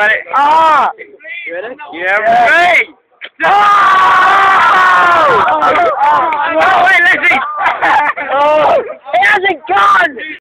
Got. Ah! You ready? Yeah, yeah. No! Oh! Oh, oh wait, oh! has oh, a gun!